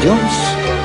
Jones.